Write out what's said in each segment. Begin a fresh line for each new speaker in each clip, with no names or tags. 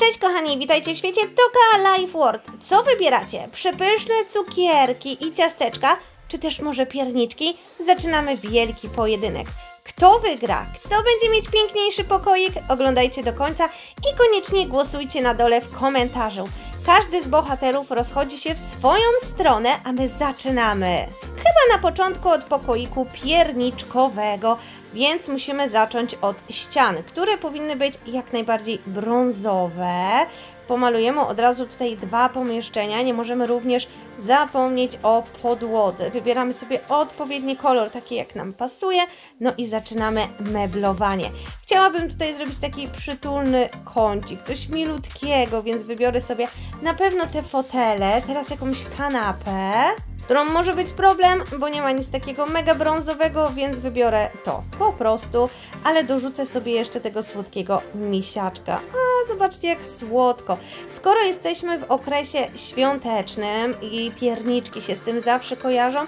Cześć kochani, witajcie w świecie Toka Life World. Co wybieracie? Przepyszne cukierki i ciasteczka, czy też może pierniczki? Zaczynamy wielki pojedynek. Kto wygra? Kto będzie mieć piękniejszy pokoik? Oglądajcie do końca i koniecznie głosujcie na dole w komentarzu. Każdy z bohaterów rozchodzi się w swoją stronę, a my zaczynamy. Chyba na początku od pokoiku pierniczkowego, więc musimy zacząć od ścian, które powinny być jak najbardziej brązowe. Pomalujemy od razu tutaj dwa pomieszczenia. Nie możemy również zapomnieć o podłodze. Wybieramy sobie odpowiedni kolor, taki jak nam pasuje. No i zaczynamy meblowanie. Chciałabym tutaj zrobić taki przytulny kącik, coś milutkiego, więc wybiorę sobie na pewno te fotele, teraz jakąś kanapę którą może być problem, bo nie ma nic takiego mega brązowego, więc wybiorę to po prostu, ale dorzucę sobie jeszcze tego słodkiego misiaczka. A, zobaczcie jak słodko. Skoro jesteśmy w okresie świątecznym i pierniczki się z tym zawsze kojarzą,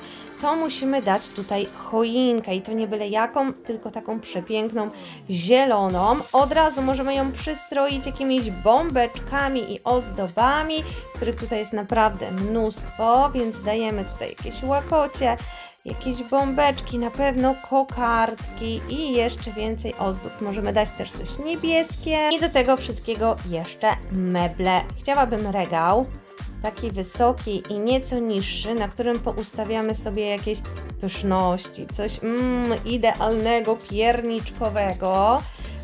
to musimy dać tutaj choinkę i to nie byle jaką, tylko taką przepiękną zieloną. Od razu możemy ją przystroić jakimiś bombeczkami i ozdobami, których tutaj jest naprawdę mnóstwo, więc dajemy tutaj jakieś łakocie, jakieś bombeczki, na pewno kokardki i jeszcze więcej ozdób. Możemy dać też coś niebieskie i do tego wszystkiego jeszcze meble. Chciałabym regał taki wysoki i nieco niższy, na którym poustawiamy sobie jakieś pyszności, coś mm, idealnego, pierniczkowego.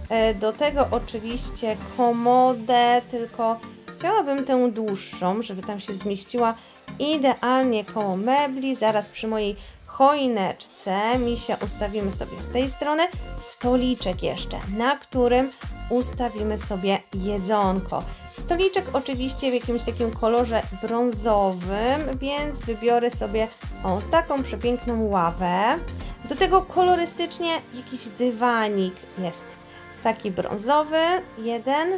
E, do tego oczywiście komodę, tylko chciałabym tę dłuższą, żeby tam się zmieściła idealnie koło mebli, zaraz przy mojej choineczce. Misia ustawimy sobie z tej strony. Stoliczek jeszcze, na którym ustawimy sobie jedzonko. Stoliczek oczywiście w jakimś takim kolorze brązowym, więc wybiorę sobie o taką przepiękną ławę. Do tego kolorystycznie jakiś dywanik jest. Taki brązowy, jeden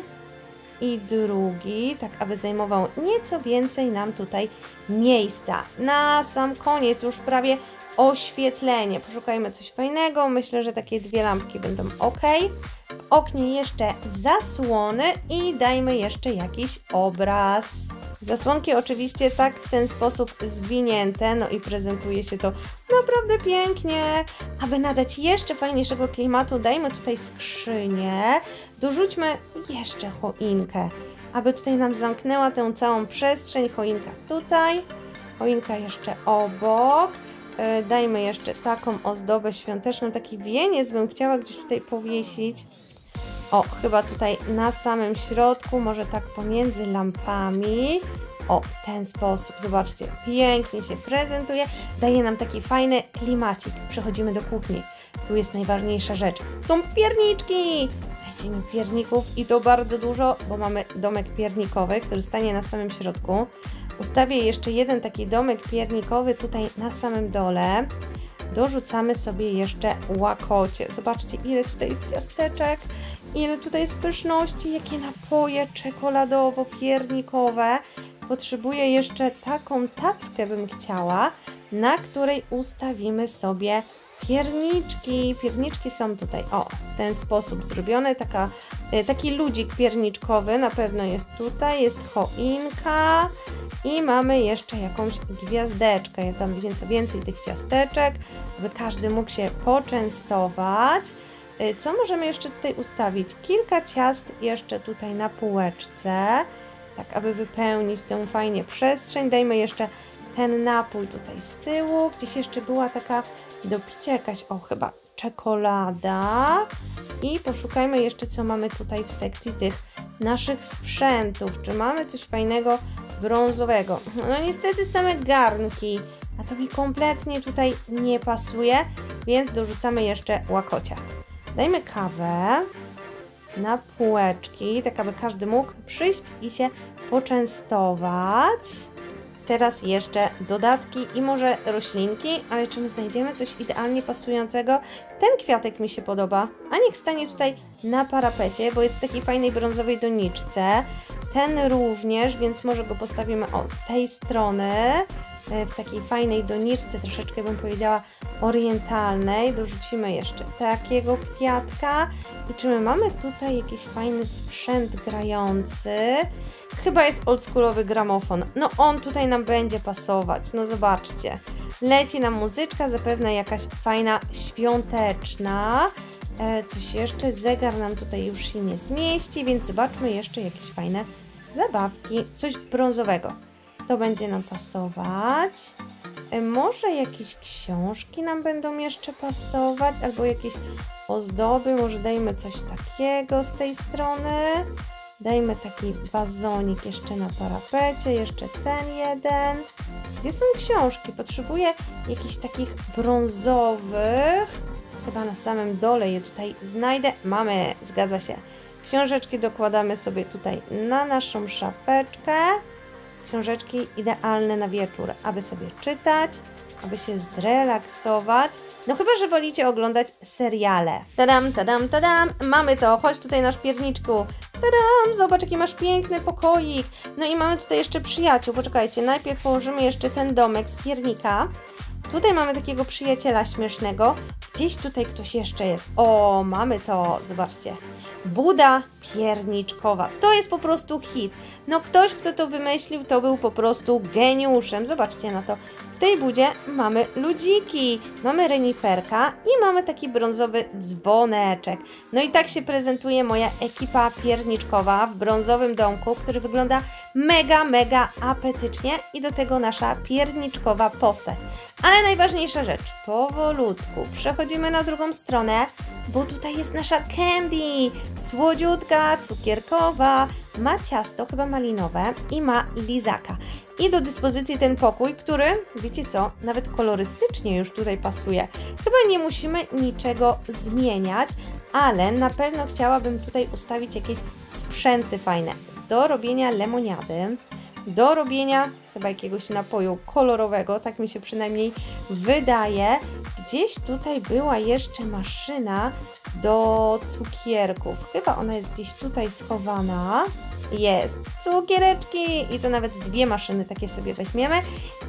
i drugi, tak aby zajmował nieco więcej nam tutaj miejsca. Na sam koniec już prawie oświetlenie. Poszukajmy coś fajnego. Myślę, że takie dwie lampki będą ok. W oknie jeszcze zasłony i dajmy jeszcze jakiś obraz. Zasłonki oczywiście tak w ten sposób zwinięte, no i prezentuje się to naprawdę pięknie. Aby nadać jeszcze fajniejszego klimatu, dajmy tutaj skrzynię, dorzućmy jeszcze choinkę, aby tutaj nam zamknęła tę całą przestrzeń. Choinka tutaj, choinka jeszcze obok. E, dajmy jeszcze taką ozdobę świąteczną, taki wieniec bym chciała gdzieś tutaj powiesić. O, chyba tutaj na samym środku, może tak pomiędzy lampami. O, w ten sposób, zobaczcie, pięknie się prezentuje, daje nam taki fajny klimacik. Przechodzimy do kuchni. Tu jest najważniejsza rzecz. Są pierniczki! Dajcie mi pierników i to bardzo dużo, bo mamy domek piernikowy, który stanie na samym środku. Ustawię jeszcze jeden taki domek piernikowy tutaj na samym dole. Dorzucamy sobie jeszcze łakocie. Zobaczcie, ile tutaj jest ciasteczek, ile tutaj jest pyszności, jakie napoje czekoladowo-piernikowe. Potrzebuję jeszcze taką tackę bym chciała, na której ustawimy sobie pierniczki. Pierniczki są tutaj, o, w ten sposób zrobione. Taka, e, taki ludzik pierniczkowy na pewno jest tutaj. Jest choinka i mamy jeszcze jakąś gwiazdeczkę. Ja tam nieco więcej tych ciasteczek, aby każdy mógł się poczęstować. E, co możemy jeszcze tutaj ustawić? Kilka ciast jeszcze tutaj na półeczce, tak aby wypełnić tę fajnie przestrzeń. Dajmy jeszcze ten napój tutaj z tyłu. Gdzieś jeszcze była taka do picia jakaś, o chyba czekolada. I poszukajmy jeszcze, co mamy tutaj w sekcji tych naszych sprzętów. Czy mamy coś fajnego brązowego? No niestety same garnki, a to mi kompletnie tutaj nie pasuje, więc dorzucamy jeszcze łakocia. Dajmy kawę na półeczki, tak aby każdy mógł przyjść i się poczęstować. Teraz jeszcze dodatki i może roślinki, ale czy my znajdziemy coś idealnie pasującego? Ten kwiatek mi się podoba, a niech stanie tutaj na parapecie, bo jest w takiej fajnej brązowej doniczce. Ten również, więc może go postawimy o z tej strony, w takiej fajnej doniczce, troszeczkę bym powiedziała orientalnej. Dorzucimy jeszcze takiego kwiatka. I czy my mamy tutaj jakiś fajny sprzęt grający? Chyba jest oldschoolowy gramofon. No on tutaj nam będzie pasować. No zobaczcie. Leci nam muzyczka, zapewne jakaś fajna, świąteczna. E, coś jeszcze, zegar nam tutaj już się nie zmieści, więc zobaczmy jeszcze jakieś fajne zabawki. Coś brązowego. To będzie nam pasować. E, może jakieś książki nam będą jeszcze pasować, albo jakieś ozdoby, może dajmy coś takiego z tej strony. Dajmy taki wazonik jeszcze na parapecie, jeszcze ten jeden. Gdzie są książki? Potrzebuję jakichś takich brązowych. Chyba na samym dole je tutaj znajdę. Mamy, zgadza się. Książeczki dokładamy sobie tutaj na naszą szafeczkę. Książeczki idealne na wieczór, aby sobie czytać, aby się zrelaksować. No chyba, że wolicie oglądać seriale. Tadam, tadam, tadam. Mamy to. Chodź tutaj nasz pierniczku. Tadam, zobacz jaki masz piękny pokoik. No i mamy tutaj jeszcze przyjaciół. Poczekajcie, najpierw położymy jeszcze ten domek z piernika. Tutaj mamy takiego przyjaciela śmiesznego. Gdzieś tutaj ktoś jeszcze jest. O, mamy to, zobaczcie. Buda pierniczkowa. To jest po prostu hit. No ktoś, kto to wymyślił, to był po prostu geniuszem. Zobaczcie na to. W tej budzie mamy ludziki, mamy reniferka i mamy taki brązowy dzwoneczek. No i tak się prezentuje moja ekipa pierniczkowa w brązowym domku, który wygląda mega, mega apetycznie i do tego nasza pierniczkowa postać. Ale najważniejsza rzecz, powolutku przechodzimy na drugą stronę, bo tutaj jest nasza candy, słodziutka, cukierkowa, ma ciasto, chyba malinowe i ma lizaka. I do dyspozycji ten pokój, który, wiecie co, nawet kolorystycznie już tutaj pasuje. Chyba nie musimy niczego zmieniać, ale na pewno chciałabym tutaj ustawić jakieś sprzęty fajne do robienia lemoniady, do robienia chyba jakiegoś napoju kolorowego, tak mi się przynajmniej wydaje. Gdzieś tutaj była jeszcze maszyna do cukierków. Chyba ona jest gdzieś tutaj schowana. Jest cukiereczki i to nawet dwie maszyny takie sobie weźmiemy.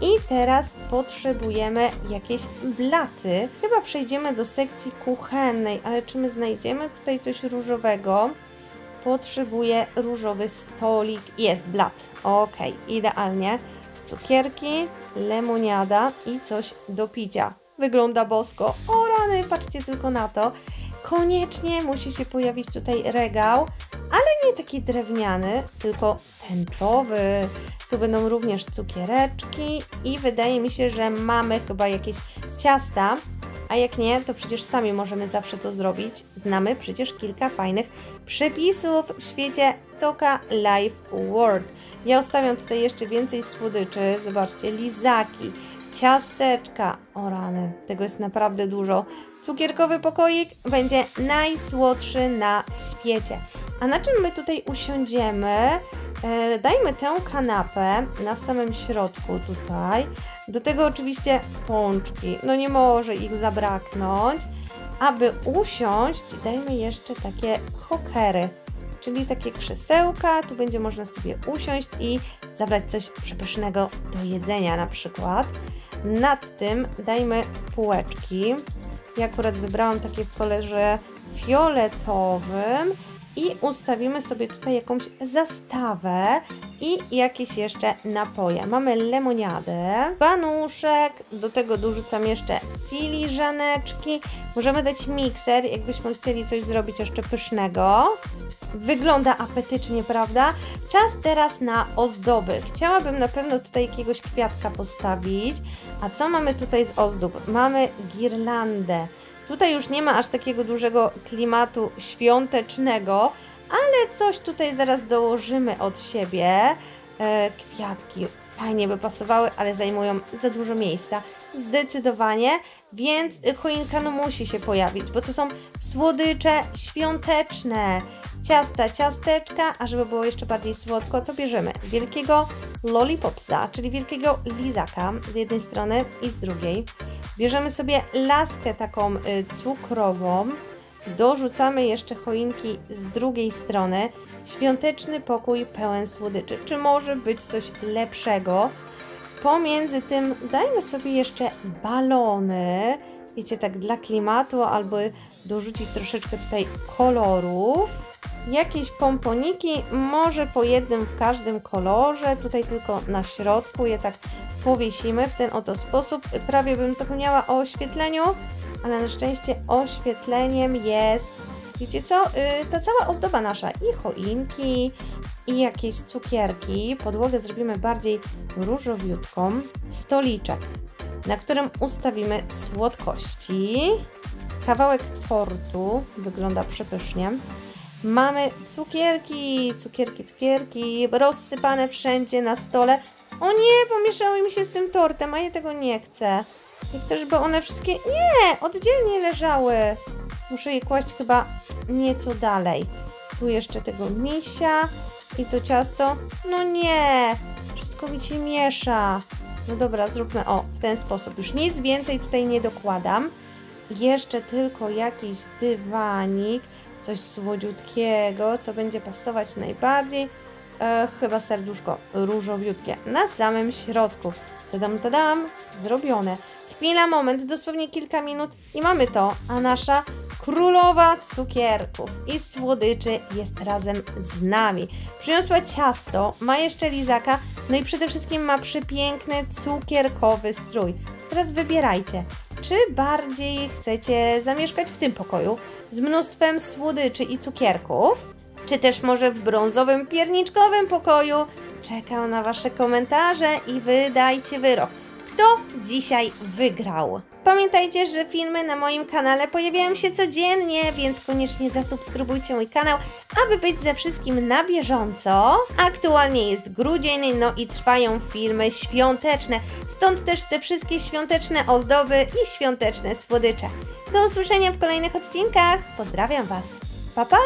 I teraz potrzebujemy jakieś blaty. Chyba przejdziemy do sekcji kuchennej, ale czy my znajdziemy tutaj coś różowego? Potrzebuję różowy stolik. Jest blat. Ok, idealnie. Cukierki, lemoniada i coś do picia. Wygląda bosko. O rany, patrzcie tylko na to. Koniecznie musi się pojawić tutaj regał, ale nie taki drewniany, tylko tęczowy. Tu będą również cukiereczki i wydaje mi się, że mamy chyba jakieś ciasta. A jak nie, to przecież sami możemy zawsze to zrobić. Znamy przecież kilka fajnych przepisów w świecie Toka Life World. Ja ustawiam tutaj jeszcze więcej słodyczy. Zobaczcie, lizaki, ciasteczka. O rany, tego jest naprawdę dużo. Cukierkowy pokoik będzie najsłodszy na świecie. A na czym my tutaj usiądziemy? E, dajmy tę kanapę na samym środku tutaj. Do tego oczywiście pączki. No nie może ich zabraknąć. Aby usiąść, dajmy jeszcze takie hokery, czyli takie krzesełka. Tu będzie można sobie usiąść i zabrać coś przepysznego do jedzenia na przykład. Nad tym dajmy półeczki. Ja akurat wybrałam takie w kolorze fioletowym i ustawimy sobie tutaj jakąś zastawę i jakieś jeszcze napoje. Mamy lemoniadę, banuszek, do tego dorzucam jeszcze filiżaneczki. Możemy dać mikser, jakbyśmy chcieli coś zrobić jeszcze pysznego. Wygląda apetycznie, prawda? Czas teraz na ozdoby. Chciałabym na pewno tutaj jakiegoś kwiatka postawić. A co mamy tutaj z ozdób? Mamy girlandę. Tutaj już nie ma aż takiego dużego klimatu świątecznego, ale coś tutaj zaraz dołożymy od siebie. E, kwiatki fajnie by pasowały, ale zajmują za dużo miejsca. Zdecydowanie, więc choinka no musi się pojawić, bo to są słodycze świąteczne. Ciasta, ciasteczka, a żeby było jeszcze bardziej słodko, to bierzemy wielkiego lollipopsa, czyli wielkiego lizaka z jednej strony i z drugiej. Bierzemy sobie laskę taką y, cukrową, dorzucamy jeszcze choinki z drugiej strony. Świąteczny pokój pełen słodyczy. Czy może być coś lepszego? Pomiędzy tym dajmy sobie jeszcze balony. wiecie, tak dla klimatu, albo dorzucić troszeczkę tutaj kolorów. Jakieś pomponiki, może po jednym w każdym kolorze, tutaj tylko na środku je tak powiesimy w ten oto sposób. Prawie bym zapomniała o oświetleniu, ale na szczęście oświetleniem jest, wiecie co, yy, ta cała ozdoba nasza i choinki, i jakieś cukierki. Podłogę zrobimy bardziej różowiutką. Stoliczek, na którym ustawimy słodkości. Kawałek tortu, wygląda przepysznie. Mamy cukierki, cukierki, cukierki, rozsypane wszędzie na stole. O nie, pomieszały mi się z tym tortem, a ja tego nie chcę. Ja chcę, żeby one wszystkie, nie, oddzielnie leżały. Muszę je kłaść chyba nieco dalej. Tu jeszcze tego misia i to ciasto. No nie, wszystko mi się miesza. No dobra, zróbmy o, w ten sposób. Już nic więcej tutaj nie dokładam. Jeszcze tylko jakiś dywanik, coś słodziutkiego, co będzie pasować najbardziej. E, chyba serduszko różowiutkie na samym środku. Tadam, tadam, zrobione. Chwila, moment, dosłownie kilka minut i mamy to, a nasza królowa cukierków i słodyczy jest razem z nami. Przyniosła ciasto, ma jeszcze lizaka, no i przede wszystkim ma przepiękny cukierkowy strój. Teraz wybierajcie, czy bardziej chcecie zamieszkać w tym pokoju z mnóstwem słodyczy i cukierków, czy też może w brązowym pierniczkowym pokoju. Czekam na Wasze komentarze i wydajcie wyrok. Kto dzisiaj wygrał? Pamiętajcie, że filmy na moim kanale pojawiają się codziennie, więc koniecznie zasubskrybujcie mój kanał, aby być ze wszystkim na bieżąco. Aktualnie jest grudzień, no i trwają filmy świąteczne, stąd też te wszystkie świąteczne ozdoby i świąteczne słodycze. Do usłyszenia w kolejnych odcinkach. Pozdrawiam Was. Pa pa!